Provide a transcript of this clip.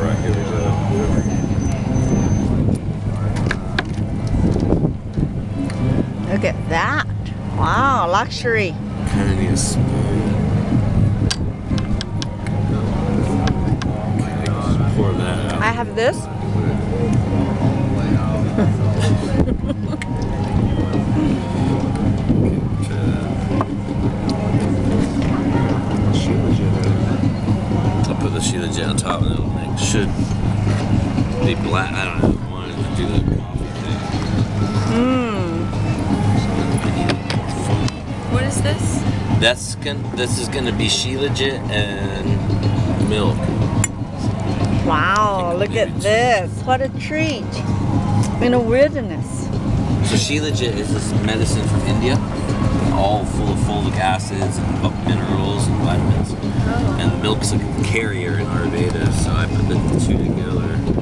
right here. Look at that. Wow, luxury. Need a spoon. Pour that out. I have this. Put the Shilajit on top and it'll make should be black. I don't know. I wanted to do the coffee thing. I need it more foam. What is this? That's gon- this is gonna be Shilajit and milk. Wow, look at this. What a treat. In a wilderness. So Shilajit is this medicine from India, all full of folic acids and minerals and vitamins. Oh. And the milk's a carrier in Ayurveda, so I put the two together.